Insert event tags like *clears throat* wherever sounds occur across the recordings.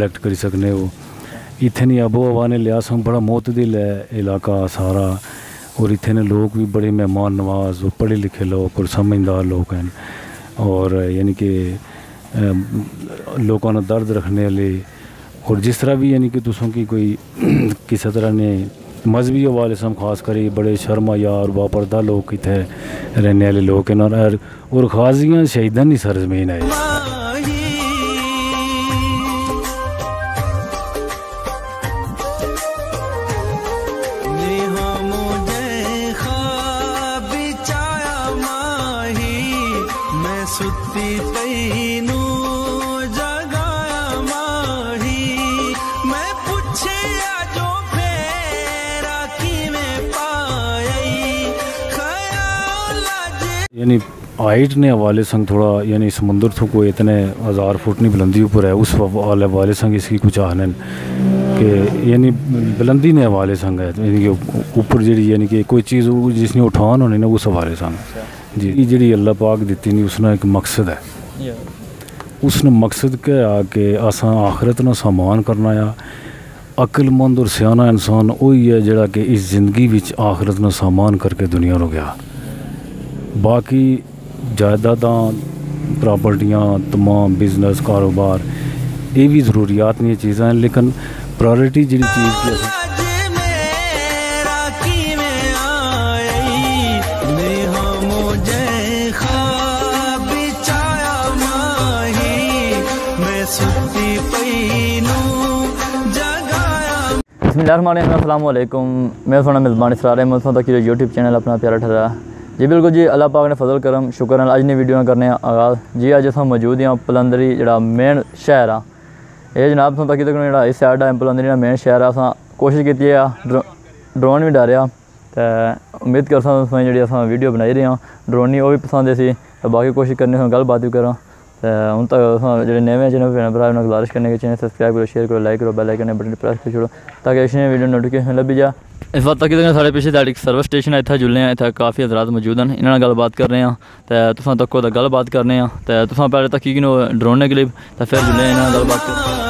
Collect करी सकने हो। इत्थें दी आबो हवा ने लिया सानूं बड़ा मतदिल ऐ इलाका सारा। और इतने ने लोग भी बड़े मेहमान नवाज़ पढ़े लिखे लोग, और समझदार लोग हैं। और यानी कि लोगों ने दर्द रखने आह्ले और जिस तरह भी यानी कि तुसों की कोई *clears throat* किसी तरह ने मजहबी हवाले से हम खास करी, बड़े शर्मा यार वापरदा लोग इतने रहने वाले लोग हैं। और और खास जियाँ नहीं सर सरजमीन है। यानी हाइट ने हवाले संग थोड़ा यानी समुंदर तो कोई इतने हज़ार फुट नहीं बुलंदी ऊपर है उस वाले हवाले संग इसकी कुछ आहन कि यानी बुलंदी ने हवाले संग है यानी कि ऊपर जी यानी कि कोई चीज़ जिसने उठान होनी ना उस हवाले संग। जी जी अल्लाह पाक दी नहीं उसने एक मकसद है। उसने मकसद क्या आ कि असा आखिरत ना सामान करना आ अक्लमंद और सियाना इंसान वही है जड़ा कि इस ज़िंदगी आखिरत ना सामान करके दुनिया नु गया बाकी जायदादां, प्रॉपर्टियाँ, तमाम बिज़नेस, कारोबार ये भी ज़रूरियात चीज़ां हैं, लेकिन प्रायोरिटी जी चीज़ की माही मैं मैं थोड़ा मेज़बान इसरार अहमद सोता कि यूट्यूब चैनल अपना प्यारा ठहरा जी बिल्कुल जी अल्लाह पाक ने फजल करम शुक्र है अज ने वीडियो करने आं आगाज़ जी अज अस मौजूद हाँ पलंदरी जरा मेन शहर आ ਇਹ ਜਨਾਬ ਤੁਹਾਨੂੰ ਤੱਕ ਤੱਕ ਜਿਹੜਾ ਇਸ ਸਾਈਡ ਆ ਪਲੰਦਰੀ ਦਾ ਮੇਨ ਸ਼ਹਿਰ ਆ ਅਸਾਂ ਕੋਸ਼ਿਸ਼ ਕੀਤੀ ਆ ਡਰੋਨ ਵੀ ਡਾਰਿਆ ਤੇ ਉਮੀਦ ਕਰ ਸਾਂ ਤੁਸੀਂ ਜਿਹੜੀ ਅਸਾਂ ਵੀਡੀਓ ਬਣਾਈ ਰਹੇ ਹਾਂ ਡਰੋਨ ਨਹੀਂ ਉਹ ਵੀ ਪਸੰਦ ਸੀ ਤੇ ਬਾਕੀ ਕੋਸ਼ਿਸ਼ ਕਰਨੀ ਹਾਂ ਗੱਲਬਾਤ ਵੀ ਕਰਾਂ उन तक जो नवे चैनल भैन भरा उन्हें गुजारिश करने के चैनल सब्सक्राइब करो शेयर करो लाइक करो बेल आइकन बटन प्रेस कर छोड़ो, ताकि ऐसे वीडियो नोटिफिकेशन लभी जा। इस वक्त तक साढ़े पिछले साढ़े सर्विस स्टेशन है इतना जुलने हैं इतने काफ़ी हजरात मौजूद हैं। इन्होंने गलबात कर रहे हैं तो तुसा तको गलबात करने हैं तो तुसा पहले तक की ड्रोन क्लिप तो फिर जुलने इन्होंने गलबात कर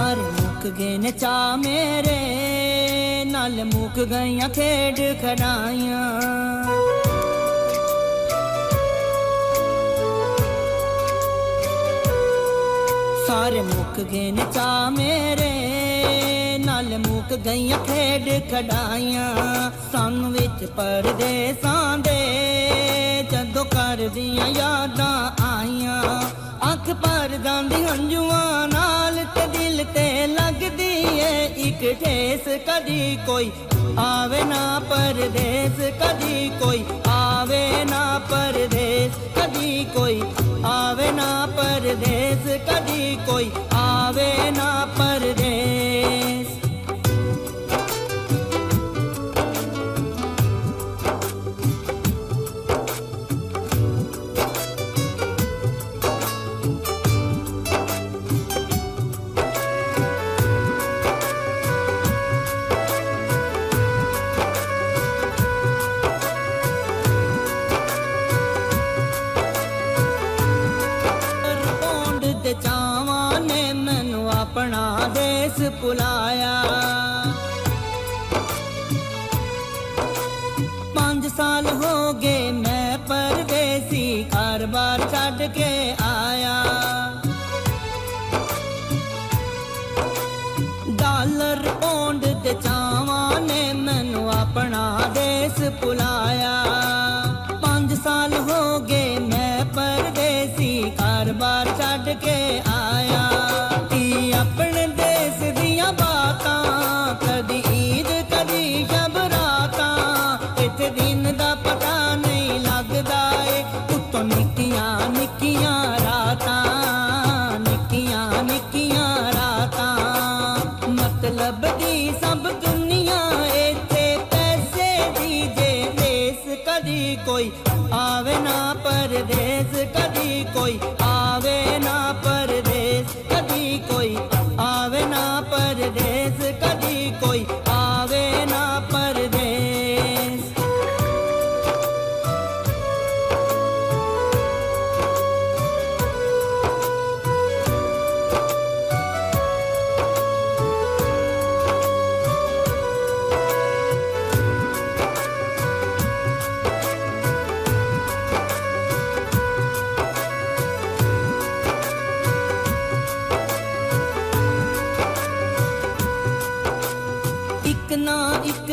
ਸਾਰੇ ਮੁੱਕ ਗਏ ਨੇ ਚਾ ਮੇਰੇ। ਨਾਲ ਮੁੱਕ ਗਈਆਂ ਖੇਡ ਖੜਾਈਆਂ ਸਾਰੇ ਮੁੱਕ ਗਏ ਨੇ ਚਾ ਮੇਰੇ। ਨਾਲ ਮੁੱਕ ਗਈਆਂ ਖੇਡ ਖੜਾਈਆਂ ਸਾਨੂੰ ਵਿੱਚ ਪਰਦੇਸਾਂ ਦੇ ਜਦੋਂ ਕਰਦੀਆਂ ਯਾਦਾਂ ਆਈਆਂ। ਅੱਖ ਭਰਦਾਂ ਦੀ ਹੰਝੂਆਂ ਨਾਲ ਤੇ ਦਿਲ ਤੇ ਲੱਗਦੀ ਏ। ਇੱਕ ਠੇਸ ਕਦੀ ਕੋਈ ਆਵੇ ਨਾ ਪਰਦੇਸ, ਕਦੀ ਕੋਈ ਘਰ-ਬਾਰ ਛੱਡ ਕੇ ਆਇਆ ਡਾਲਰ ਪੌਂਡ ਤੇ ਚਾਵਾਂ ਨੇ ਮੈਨੂੰ ਆਪਣਾ ਦੇਸ ਭੁਲਾਇਆ सब दी सब दुनिया इथे पैसे दी जे देश कदी कोई आवे ना परदेस कदी कोई आवे ना, पर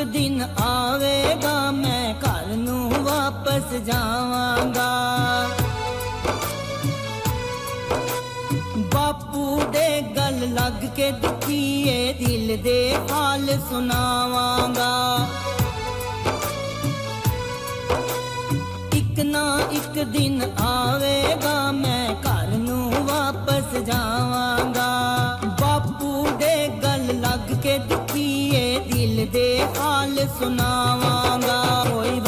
ਦਿਨ ਆਵੇਗਾ, ਮੈਂ ਘਰ ਨੂੰ ਵਾਪਸ ਜਾਵਾਂਗਾ। ਬਾਪੂ ਦੇ ਗੱਲ ਲੱਗ ਕੇ ਦੁਖੀਏ ਦਿਲ ਦੇ ਹਾਲ ਸੁਣਾਵਾਂਗਾ। ਇੱਕ ਨਾ ਇੱਕ ਦਿਨ ਆਵੇਗਾ, ਮੈਂ ਘਰ ਨੂੰ ਵਾਪਸ ਜਾਵਾਂ। दिल दे हाल सुनावांगा कोई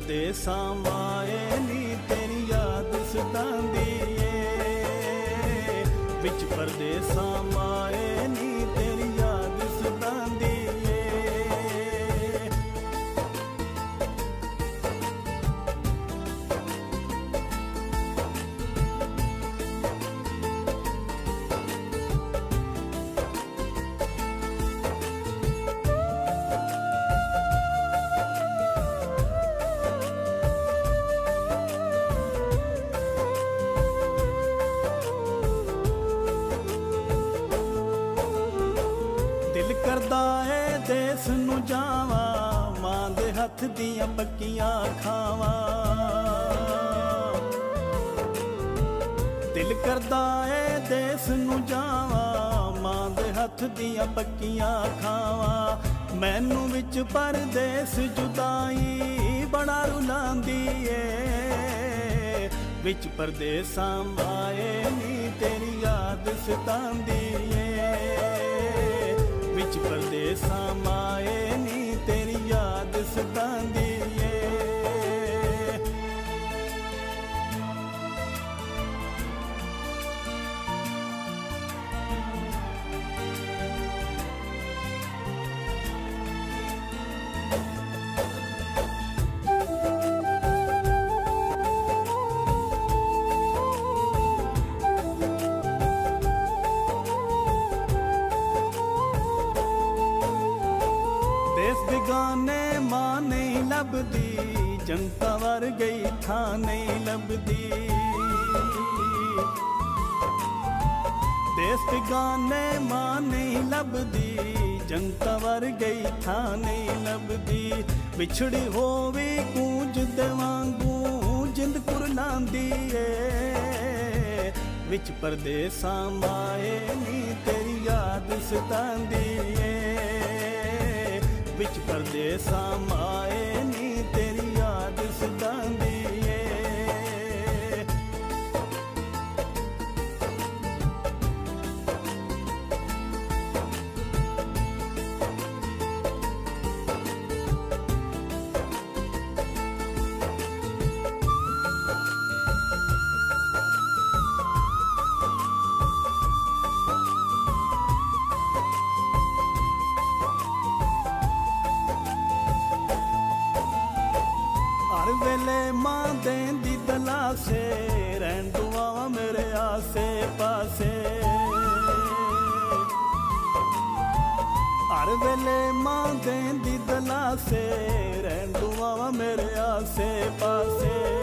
ਪਰਦੇਸਾਂ ਮਾਏ ਨੀ ਤੇਰੀ ਯਾਦ ਸਤਾਂਦੀ ਏ। ਵਿੱਚ ਪਰਦੇਸਾਂ ਹੱਥ ਦੀਆਂ ਪੱਕੀਆਂ ਖਾਵਾਂ ਦਿਲ ਕਰਦਾ ਏ ਦੇਸ ਨੂੰ ਜਾਵਾਂ, ਮਾਂ ਦੇ ਹੱਥ ਦੀਆਂ ਪੱਕੀਆਂ ਖਾਵਾਂ ਮੈਨੂੰ ਵਿੱਚ ਪਰਦੇਸ ਜੁਦਾਈ ਬੜਾ ਰੁਲਾਉਂਦੀ ਏ। ਵਿੱਚ ਪਰਦੇਸਾਂ ਮਾਏ ਨੀ ਤੇਰੀ ਯਾਦ ਸਤਾਉਂਦੀ ਏ। ਵਿੱਚ ਪਰਦੇਸਾਂ ਮਾਏ ਲੱਭਦੀ, ਜਨਤਾ ਵਰ ਗਈ ਥਾਂ ਨਹੀਂ ਲੱਭਦੀ। ਦੇਸ ਬਿਗਾਨੇ ਮਾਂ ਨਹੀਂ ਲੱਭਦੀ, ਜਨਤਾ ਵਰ ਗਈ ਥਾਂ ਨਹੀਂ ਲੱਭਦੀ। ਵਿਛੜੀ ਹੋਵੇ ਗੂੰਜ ਦੇਵਾਂਗੂ ਜਿੰਦ ਕੁਰਲਾਂਦੀ ਏ। ਵਿੱਚ ਪਰਦੇਸਾਂ ਮਾਏ ਨੀ, ਤੇਰੀ ਯਾਦ ਸਤਾਂਦੀ ਏ। ਵਿੱਚ ਪਰਦੇਸਾਂ ਮਾਏ ਨੀ ਦਲਾਸੇ ਰਹਿਣ ਦੁਆਵਾਂ ਮੇਰੇ ਆਸੇ ਪਾਸੇ ਹਰ ਵੇਲੇ ਮਾਂ ਦੇਂਦੀ ਦਲਾਸੇ ਰਹਿਣ ਦੁਆਵਾਂ ਮੇਰੇ ਆਸੇ ਪਾਸੇ आज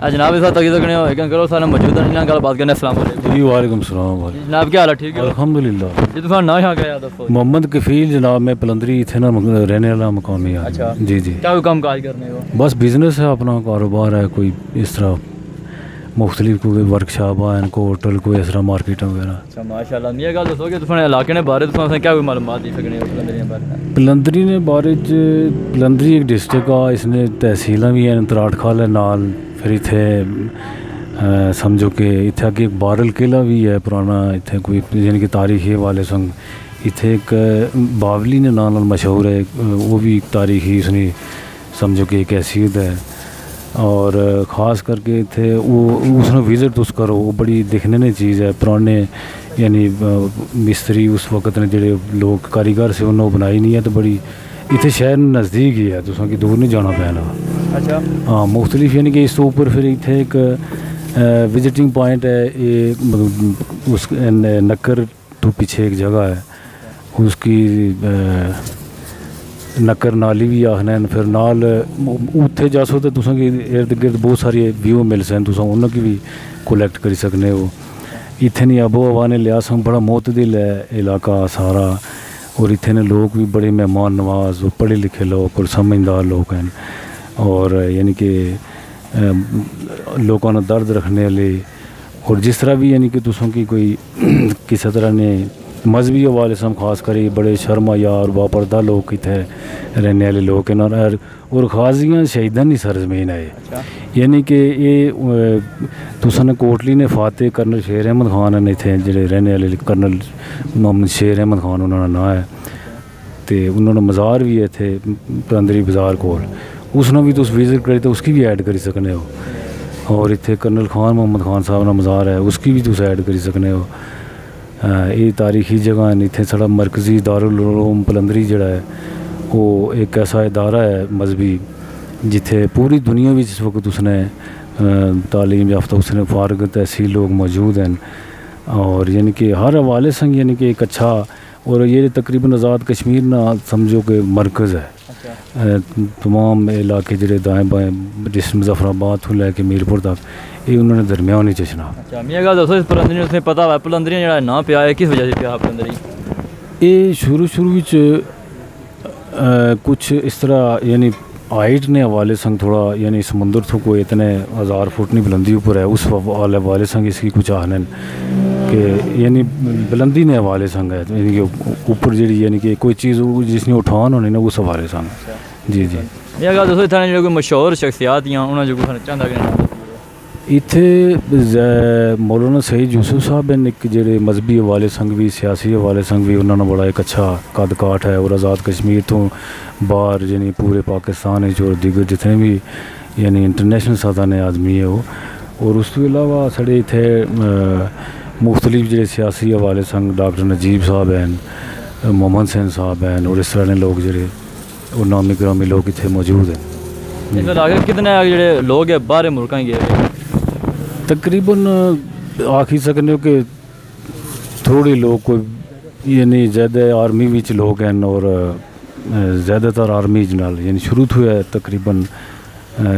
जनाब इस तक सकने हो एक करो सारे मौजूद हैं गल बात करने अस्सलाम वालेकुम। जी वालेकुम सलाम जनाब क्या हाल है? ठीक है? अल्हम्दुलिल्लाह। जी तुम ना यहाँ दसो। मोहम्मद कफील जनाब मैं पलंदरी इथे ना रहने वाला मकामी आदमी अच्छा। जी जी। क्या काम काज करने को बस बिज़नेस है अपना कारोबार है कोई इस तरह मुख्तलिफ़ कोई वर्कशॉप हैं कोई होटल कोई इस तरह मार्केट वगैरह। अच्छा माशाल्लाह मैं गल दसो कि तुम इलाके ने बारे तुम क्या कोई मालूमात दी सकने हो पलंदरियाँ बारे पलंदरी ने बारे च पलंदरी एक डिस्ट्रिक्ट आ इसने तहसीलां भी हैं तराड़ खाल है नाल फिर इत्थे ਅ, ਸਮਝੋ ਕਿ ਇੱਥੇ ਅੱਗੇ ਇੱਕ ਬਾਰਲ ਕਿਲਾ ਵੀ ਹੈ ਪੁਰਾਣਾ ਇੱਥੇ ਕੋਈ ਯਾਨੀ ਕਿ ਤਾਰੀਖੀ ਹਵਾਲੇ ਸੰਗ ਇੱਥੇ ਇੱਕ ਬਾਵਲੀ ਦੇ ਨਾਂ ਨਾਲ ਮਸ਼ਹੂਰ ਹੈ ਅ, ਉਹ ਵੀ ਇੱਕ ਤਾਰੀਖੀ ਉਸਨੇ ਸਮਝੋ ਕਿ ਇੱਕ हैसियत है और ख़ास करके इतने वो उसने विज़िट तुस करो वो बड़ी दिखने ने चीज़ है पुराने यानी अ, मिस्त्री उस वक्त ने जेह्ड़े लोग कारीगर से उन्होंने बनाई नहीं है तो बड़ी इतने शहर नज़दीक ही है तुसें कि दूर नहीं जाना पैना ਅੱਛਾ हाँ मुख्तलिफ़ यानी कि इस तो ऊपर फिर इतने एक विजिटिंग पॉइंट है, ये मतलब उस नक्कर तो पीछे एक जगह है। उसकी नक्कर नाली भी आखने फिर नाल उत्थे जासो तो तुसें इर्द गिर्द बहुत सारे व्यू मिल सकते तुसें उन्हें गी भी कलेक्ट करी सकने हो। इत्थे नी आबो हवा ने लिहाज हम बड़ा मोतदिल है इलाका सारा, और इत्थे ने लोग भी बड़े मेहमान नवाज़, पढ़े लिखे लोग और समझदार लोग हैं। और यानी कि लोगों ने दर्द रखने वाले और जिस तरह भी यानी कि तुसों की कोई *clears throat* किसी तरह ने मजहबी हवाले से हम खास करी बड़े शर्मा यार वापरदा लोग इतने रहने वाले लोग हैं और और खासियाँ शहीदां दी सरजमीन है। ਅੱਛਾ यानी कि ये तुसा ने कोटली ने फाते कर्नल शेर अहमद खान ने इतने जेह्ड़े रहने वाले कर्नल मोहम्मद शेर अहमद खान उन्होंने नाम है। ते उन्होंने मज़ार भी है इत्थे पंदरी बाज़ार कोल। उसने भी तुस विज़िट करी तो उसकी भी ऐड करी सकने हो। और इत्थे कर्नल खान, मोहम्मद खान साहब का मज़ार है, उसकी भी तुस ऐड करी सकने हो। एह् तारीखी जगह न इत्थे साढ़ा मरकजी दारुल पलंदरी जेह्ड़ा है ओह् एक ऐसा इदारा है मजहबी जिथे पूरी दुनिया में इस वक्त उसने तालीम याफ्ता, उसने फारग तहसील लोग मौजूद हैं। और यानी कि हर हवाले संग यानी कि एक अच्छा और ये तकरीबन आज़ाद कश्मीर ना समझो कि मरकज़ है। तमाम इलाके जो दाएँ बाएँ जिस मुजफ्फराबाद तो लैके मीरपुर तक ये उन्होंने दरम्यान ही जनाब अच्छा, पता होऐ पलंदरी जेह्ड़ा नांऽ पेआ किस वजह से पिया पलंदरी? ये शुरू शुरू च कुछ इस तरह यानी हाइट ने हवाले संग थोड़ा यानी समुद्र थो कोई इतने हज़ार फुट नहीं बुलंदी ऊपर है उस हवाले वाले संग इसकी कुछ आहन कि यानी बुलंदी ने हवाले संग है यानी कि ऊपर जी यानी कि कोई चीज़ जिसने उठान होनी ना उस हवाले संग। जी जी। मशहूर शख्सियात दस्सो मौलाना सईद यूसुफ साहब न एक जेह्ड़े मजहबी हवाले संघ भी सियासी हवाले संघ भी उन्होंने बड़ा एक अच्छा कद काठ है और आज़ाद कश्मीर तो बाहर यानी पूरे पाकिस्तान और दिगर जितने भी यानी इंटरनेशनल सतह ने आदमी है वो और उस तो अलावा साढ़े इत्थै मुख्तलिफ़ जो सियासी हवाले सन डॉक्टर नजीब साहब हैं मोहम्मद सैन साहब हैं और इस तरह के लोग जेह्ड़े और नामी ग्रामी लोग इतने मौजूद हैं कितने लोग है ऐ मुल्क मुल्कें गेदे तकरीबन आखी सकने के थोड़े लोग कोई यानी ज़्यादा आर्मी बिच लोग हैं और ज़्यादातर आर्मी नाल यानी शुरू तो है तकरीबन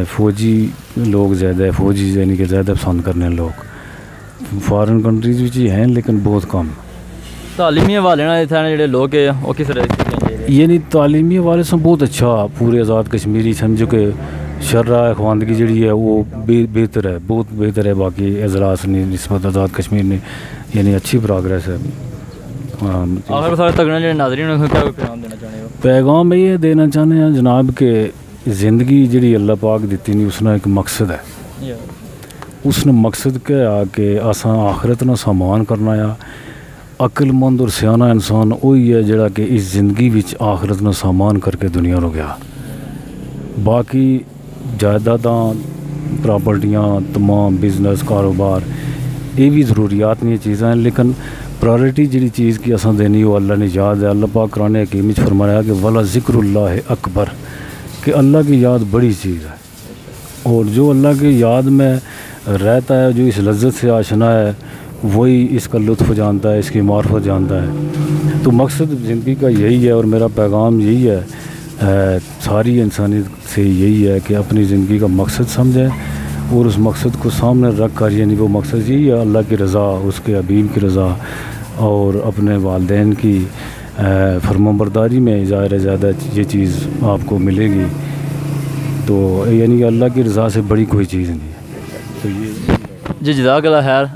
फौजी लोग ज़्यादा फौजी यानी कि ज़्यादा पसंद करने लोग। फॉरन कंट्रीज़ ਵਿੱਚ ਹੀ हैं लेकिन बहुत कम। तालीमी हवाले ना इतना जो लोग किस यानी तालीमी हवाले से बहुत अच्छा पूरे आज़ाद कश्मीरी समझो कि शर्रा खवानदगी जी है वो बे, बेहतर है बहुत बेहतर है बाकी अजरास ने नस्बत आज़ाद कश्मीर ने यानी अच्छी प्रोग्रेस है। हाँ, पैगाम ये देना चाहते हैं जनाब के ज़िंदगी जी अल्लाह पाक दी उसका एक मकसद है। उसने मकसद क्या है कि असा आखरत ना सामान करना आ अकलमंद और सियाना इंसान वही है कि इस ज़िंदगी विच आखरत ना सामान करके दुनिया नु गया। बाकी जायदादां, प्रॉपर्टियाँ, तमाम बिज़नेस, कारोबार, ये भी ज़रूरियात नहीं चीज़ां हैं, लेकिन प्रायोरिटी जी चीज़ की असां देनी वो अल्लाह ने याद है। अल्लाह पाक कुरान हकीम फरमाया कि वला ज़िक्रुल्लाह अकबर, कि अल्लाह की याद बड़ी चीज़ है। और जो अल्लाह की याद में रहता है जो इस लज्जत से आशना है वही इसका लुत्फ़ जानता है इसकी मार्फत जानता है। तो मकसद ज़िंदगी का यही है और मेरा पैगाम यही है अ, सारी इंसानियत से यही है कि अपनी ज़िंदगी का मकसद समझें और उस मकसद को सामने रख कर यानी वो मकसद यही है अल्लाह की रज़ा उसके हबीब की रज़ा और अपने वालदेन की फरमाबरदारी में ज़ाहिर ज़्यादा ये चीज़ आपको मिलेगी। तो यानी अल्लाह की रज़ा से बड़ी कोई चीज़ नहीं है। जी जजाकल्ला खैर